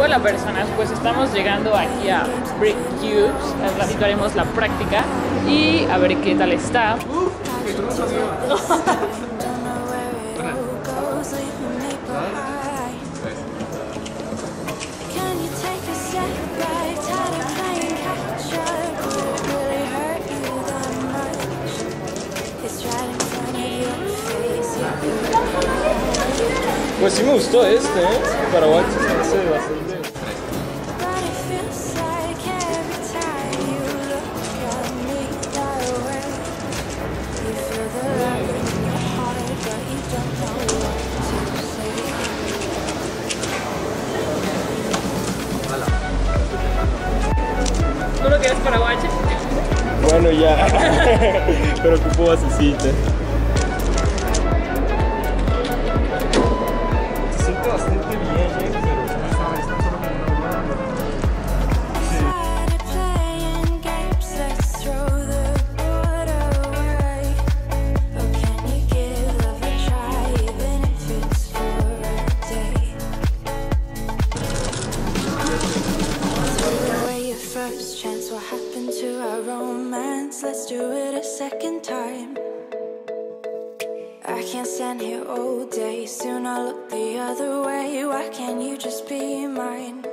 Hola personas, pues estamos llegando aquí a Brick Cubes. Al ratito haremos la práctica y a ver qué tal está. Face. Pues sí me gustó este, ¿eh? Paraguay se know what to say. ¿Tú lo quieres paraguache? Bueno, ya. Pero ocupo basecita. First chance. What happened to our romance? Let's do it a second time. I can't stand here all day. Soon I'll look the other way. Why can't you just be mine?